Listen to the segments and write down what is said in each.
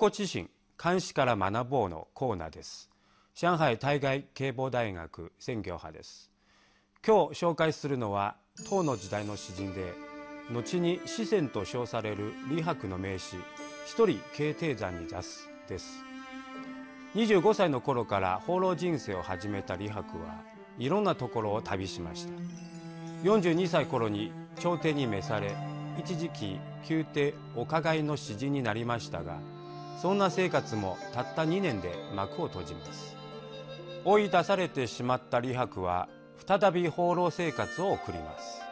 古地震監視から学ぼうのコーナーです。上海対外警防大学専業派です。今日紹介するのは唐の時代の詩人で後に四川と称される李白の名詩一人慶帝山に出す。です25歳の頃から放浪人生を始めた李白はいろんなところを旅しました。42歳頃に朝廷に召され一時期宮廷お加いの詩人になりましたがそんな生活もたった2年で幕を閉じます。追い出されてしまった李白は再び放浪生活を送ります。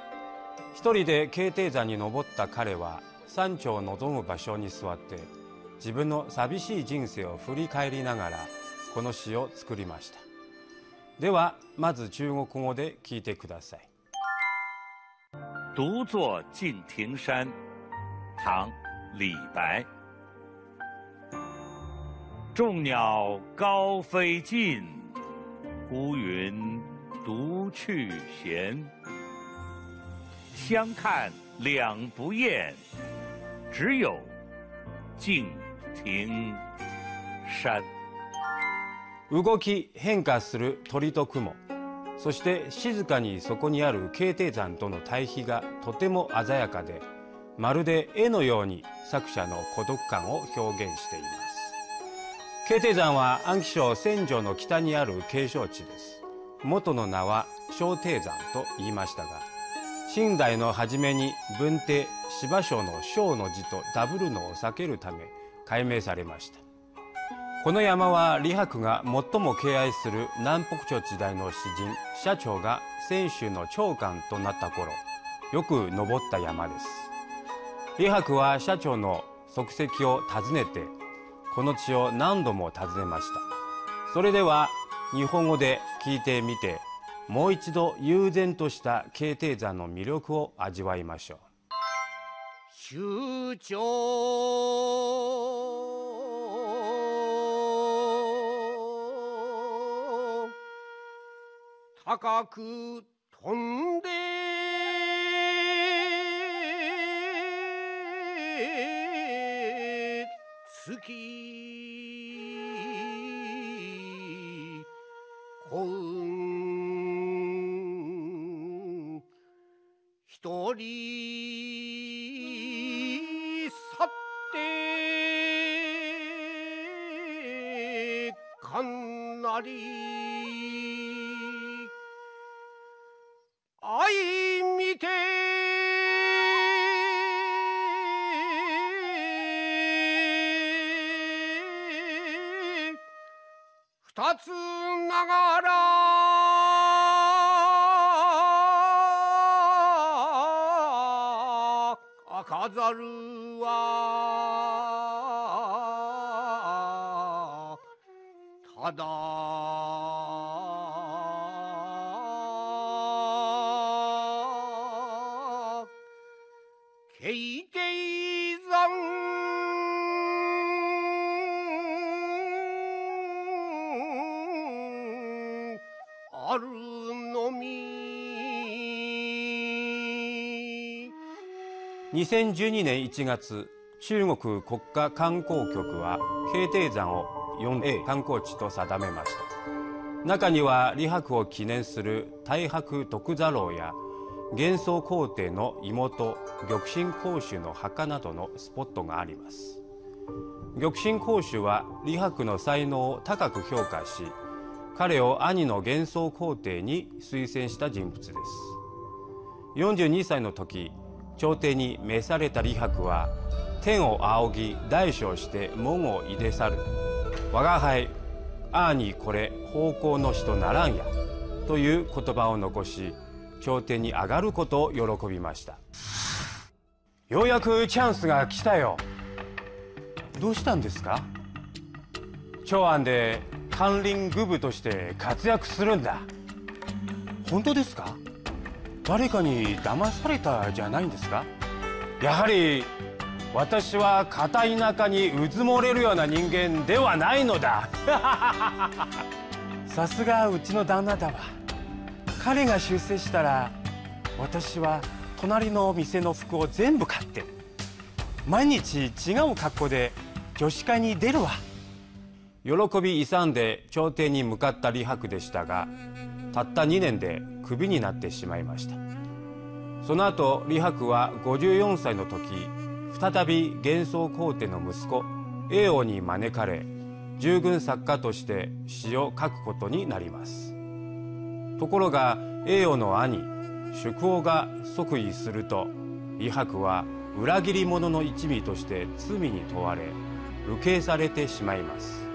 一人で慶帝山に登った彼は山頂を望む場所に座って自分の寂しい人生を振り返りながらこの詩を作りました。ではまず中国語で聞いてください。独坐敬亭山，唐·李白。众鸟高飞尽，孤云独去闲。相看两不厌，只有敬亭山。動き変化する鳥と雲そして静かにそこにある慶帝山との対比がとても鮮やかでまるで絵のように作者の孤独感を表現しています慶帝山は安徽省仙城の北にある景勝地です。元の名は小帝山と言いましたが清代の初めに文帝芝生の小の字とダブルのを避けるため改名されました。この山は李白が最も敬愛する南北朝時代の詩人社長が泉州の長官となった頃よく登った山です。李白は社長の足跡を訪ねてこの地を何度も訪ねました。それでは日本語で聞いてみてもう一度悠然とした慶帝山の魅力を味わいましょう。集長高く飛んで。月。幸運一人去ってかなりつながら。赤ざるはただ。慶2012年1月中国国家観光局は慶帝山を 4A 観光地と定めました。中には李白を記念する太白徳座楼や幻想皇帝の妹玉心公主の墓などのスポットがあります。玉心公主は李白の才能を高く評価し彼を兄の幻想皇帝に推薦した人物です。42歳の時朝廷に召された李白は天を仰ぎ大小して門をいで去る。我が輩ああにこれ方向の人ならんやという言葉を残し頂点に上がることを喜びました。ようやくチャンスが来たよ。どうしたんですか？長安で管林具部として活躍するんだ。本当ですか？誰かに騙されたじゃないんですか？やはり私は片田舎にうずもれるような人間ではないのだ。さすがうちの旦那だわ。彼が出世したら私は隣の店の服を全部買って毎日違う格好で女子会に出るわ。喜び勇んで朝廷に向かった李白でしたがたった2年でクビになってしまいました。その後李白は54歳の時再び幻想皇帝の息子栄王に招かれ従軍作家として詩を書くことになります。ところが栄王の兄宿王が即位すると李白は裏切り者の一味として罪に問われ受けされてしまいます。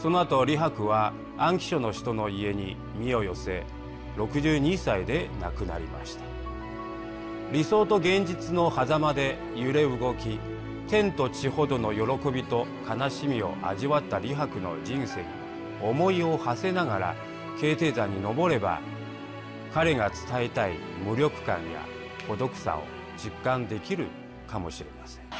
その後李白は安徽省の人の家に身を寄せ62歳で亡くなりました。理想と現実の狭間で揺れ動き天と地ほどの喜びと悲しみを味わった李白の人生に思いを馳せながら慶帝山に登れば彼が伝えたい無力感や孤独さを実感できるかもしれません。